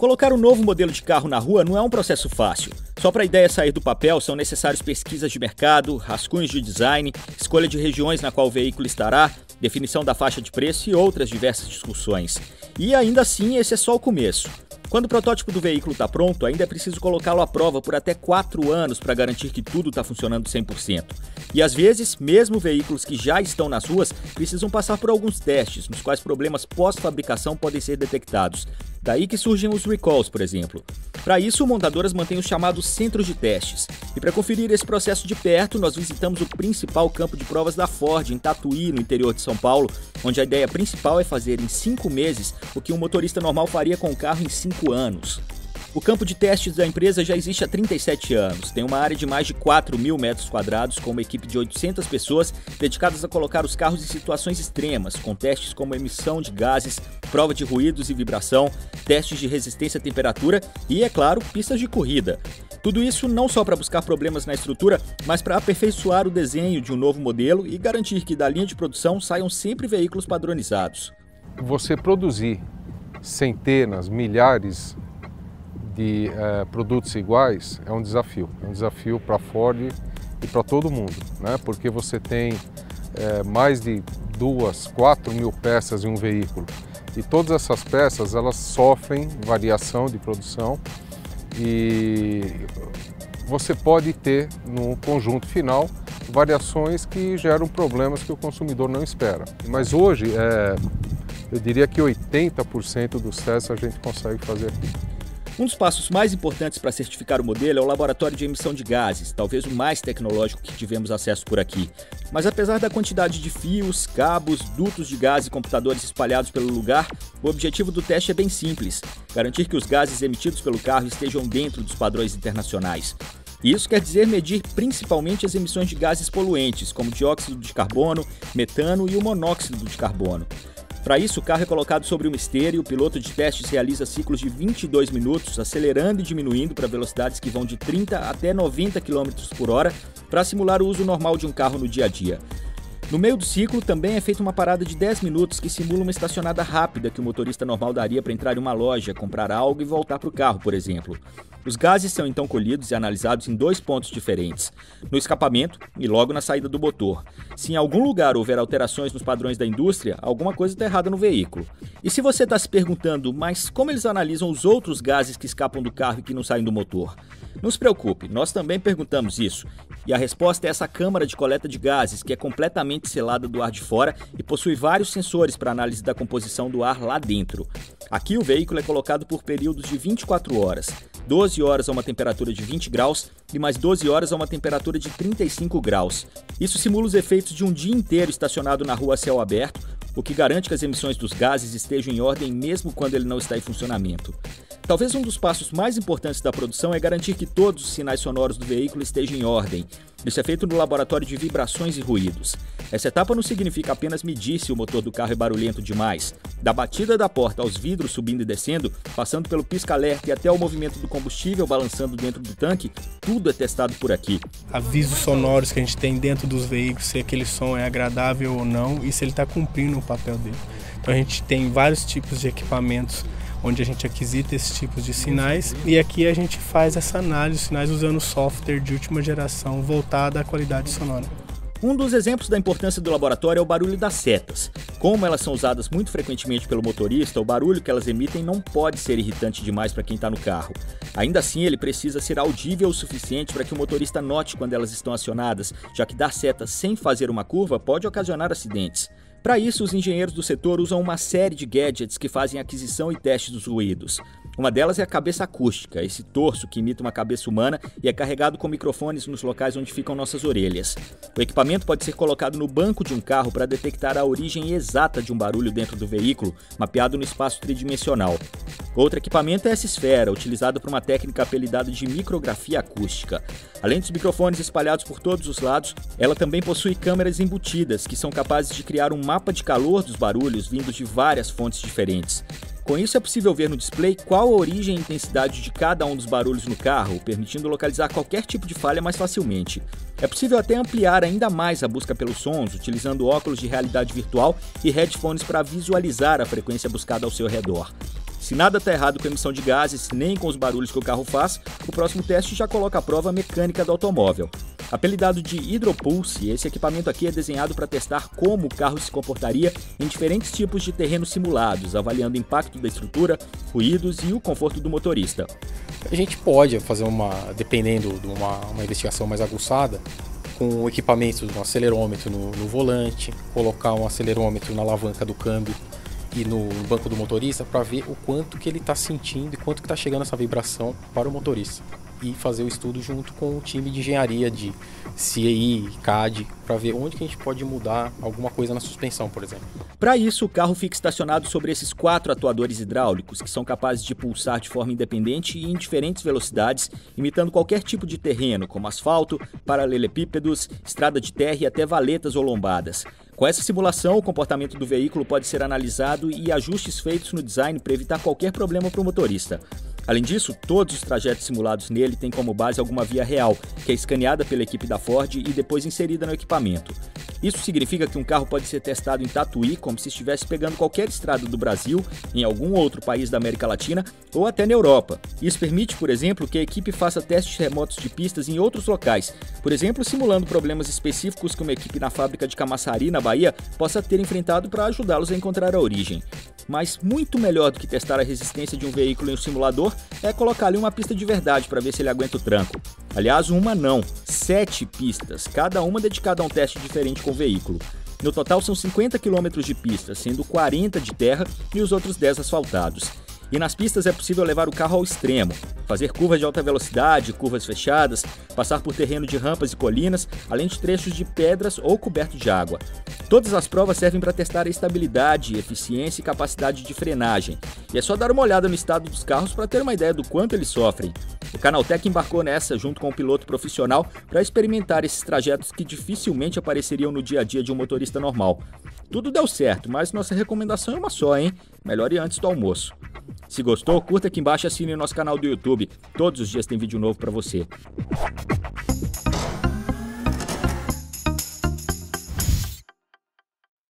Colocar um novo modelo de carro na rua não é um processo fácil. Só para a ideia sair do papel são necessários pesquisas de mercado, rascunhos de design, escolha de regiões na qual o veículo estará, definição da faixa de preço e outras diversas discussões. E ainda assim, esse é só o começo. Quando o protótipo do veículo está pronto, ainda é preciso colocá-lo à prova por até 4 anos para garantir que tudo está funcionando 100%. E às vezes, mesmo veículos que já estão nas ruas precisam passar por alguns testes, nos quais problemas pós-fabricação podem ser detectados. Daí que surgem os recalls, por exemplo. Para isso, montadoras mantêm os chamados centros de testes. E para conferir esse processo de perto, nós visitamos o principal campo de provas da Ford, em Tatuí, no interior de São Paulo, onde a ideia principal é fazer em cinco meses o que um motorista normal faria com o carro em cinco anos. O campo de testes da empresa já existe há 37 anos. Tem uma área de mais de 4 mil metros quadrados, com uma equipe de 800 pessoas dedicadas a colocar os carros em situações extremas, com testes como emissão de gases, prova de ruídos e vibração, testes de resistência à temperatura e, é claro, pistas de corrida. Tudo isso não só para buscar problemas na estrutura, mas para aperfeiçoar o desenho de um novo modelo e garantir que da linha de produção saiam sempre veículos padronizados. Você produzir centenas, milhares de é, produtos iguais é um desafio. É um desafio para a Ford e para todo mundo, né? porque você tem é, mais de duas, quatro mil peças em um veículo e todas essas peças elas sofrem variação de produção e você pode ter no conjunto final variações que geram problemas que o consumidor não espera. Mas hoje, é, eu diria que 80% dos testes a gente consegue fazer aqui. Um dos passos mais importantes para certificar o modelo é o laboratório de emissão de gases, talvez o mais tecnológico que tivemos acesso por aqui. Mas apesar da quantidade de fios, cabos, dutos de gás e computadores espalhados pelo lugar, o objetivo do teste é bem simples: garantir que os gases emitidos pelo carro estejam dentro dos padrões internacionais. Isso quer dizer medir principalmente as emissões de gases poluentes, como dióxido de carbono, metano e o monóxido de carbono. Para isso, o carro é colocado sobre uma esteira e o piloto de testes realiza ciclos de 22 minutos, acelerando e diminuindo para velocidades que vão de 30 até 90 km por hora, para simular o uso normal de um carro no dia a dia. No meio do ciclo, também é feita uma parada de 10 minutos que simula uma estacionada rápida que o motorista normal daria para entrar em uma loja, comprar algo e voltar para o carro, por exemplo. Os gases são então colhidos e analisados em dois pontos diferentes: no escapamento e logo na saída do motor. Se em algum lugar houver alterações nos padrões da indústria, alguma coisa está errada no veículo. E se você está se perguntando, mas como eles analisam os outros gases que escapam do carro e que não saem do motor? Não se preocupe, nós também perguntamos isso. E a resposta é essa câmara de coleta de gases, que é completamente selada do ar de fora e possui vários sensores para análise da composição do ar lá dentro. Aqui o veículo é colocado por períodos de 24 horas. 12 horas a uma temperatura de 20 graus e mais 12 horas a uma temperatura de 35 graus. Isso simula os efeitos de um dia inteiro estacionado na rua a céu aberto, o que garante que as emissões dos gases estejam em ordem mesmo quando ele não está em funcionamento. Talvez um dos passos mais importantes da produção é garantir que todos os sinais sonoros do veículo estejam em ordem. Isso é feito no laboratório de vibrações e ruídos. Essa etapa não significa apenas medir se o motor do carro é barulhento demais. Da batida da porta aos vidros subindo e descendo, passando pelo pisca-alerta e até o movimento do combustível balançando dentro do tanque, tudo é testado por aqui. Avisos sonoros que a gente tem dentro dos veículos, se aquele som é agradável ou não e se ele está cumprindo o papel dele. Então a gente tem vários tipos de equipamentos onde a gente aquisita esses tipos de sinais e aqui a gente faz essa análise de sinais usando software de última geração voltada à qualidade sonora. Um dos exemplos da importância do laboratório é o barulho das setas. Como elas são usadas muito frequentemente pelo motorista, o barulho que elas emitem não pode ser irritante demais para quem está no carro. Ainda assim, ele precisa ser audível o suficiente para que o motorista note quando elas estão acionadas, já que dar seta sem fazer uma curva pode ocasionar acidentes. Para isso, os engenheiros do setor usam uma série de gadgets que fazem aquisição e teste dos ruídos. Uma delas é a cabeça acústica, esse torso que imita uma cabeça humana e é carregado com microfones nos locais onde ficam nossas orelhas. O equipamento pode ser colocado no banco de um carro para detectar a origem exata de um barulho dentro do veículo, mapeado no espaço tridimensional. Outro equipamento é essa esfera, utilizada por uma técnica apelidada de micrografia acústica. Além dos microfones espalhados por todos os lados, ela também possui câmeras embutidas que são capazes de criar um mapa de calor dos barulhos vindos de várias fontes diferentes. Com isso, é possível ver no display qual a origem e intensidade de cada um dos barulhos no carro, permitindo localizar qualquer tipo de falha mais facilmente. É possível até ampliar ainda mais a busca pelos sons, utilizando óculos de realidade virtual e headphones para visualizar a frequência buscada ao seu redor. Se nada está errado com a emissão de gases, nem com os barulhos que o carro faz, o próximo teste já coloca a prova mecânica do automóvel. Apelidado de Hydropulse, esse equipamento aqui é desenhado para testar como o carro se comportaria em diferentes tipos de terrenos simulados, avaliando o impacto da estrutura, ruídos e o conforto do motorista. A gente pode fazer uma, dependendo de uma, uma investigação mais aguçada, com o equipamento do acelerômetro no, no volante, colocar um acelerômetro na alavanca do câmbio e no banco do motorista para ver o quanto que ele está sentindo e quanto que está chegando essa vibração para o motorista e fazer o estudo junto com o time de engenharia de CEI, CAD, para ver onde que a gente pode mudar alguma coisa na suspensão, por exemplo. Para isso, o carro fica estacionado sobre esses quatro atuadores hidráulicos que são capazes de pulsar de forma independente e em diferentes velocidades, imitando qualquer tipo de terreno, como asfalto, paralelepípedos, estrada de terra e até valetas ou lombadas. Com essa simulação, o comportamento do veículo pode ser analisado e ajustes feitos no design para evitar qualquer problema para o motorista. Além disso, todos os trajetos simulados nele têm como base alguma via real, que é escaneada pela equipe da Ford e depois inserida no equipamento. Isso significa que um carro pode ser testado em Tatuí como se estivesse pegando qualquer estrada do Brasil, em algum outro país da América Latina ou até na Europa. Isso permite, por exemplo, que a equipe faça testes remotos de pistas em outros locais, por exemplo, simulando problemas específicos que uma equipe na fábrica de Camaçari, na Bahia, possa ter enfrentado para ajudá-los a encontrar a origem. Mas muito melhor do que testar a resistência de um veículo em um simulador é colocar ali uma pista de verdade para ver se ele aguenta o tranco. Aliás, uma não, sete pistas, cada uma dedicada a um teste diferente com o veículo. No total são 50 quilômetros de pista, sendo 40 de terra e os outros 10 asfaltados. E nas pistas é possível levar o carro ao extremo, fazer curvas de alta velocidade, curvas fechadas, passar por terreno de rampas e colinas, além de trechos de pedras ou cobertos de água. Todas as provas servem para testar a estabilidade, eficiência e capacidade de frenagem. E é só dar uma olhada no estado dos carros para ter uma ideia do quanto eles sofrem. O Canaltech embarcou nessa junto com um piloto profissional para experimentar esses trajetos que dificilmente apareceriam no dia a dia de um motorista normal. Tudo deu certo, mas nossa recomendação é uma só, hein? Melhore antes do almoço. Se gostou, curta aqui embaixo e assine o nosso canal do YouTube. Todos os dias tem vídeo novo para você.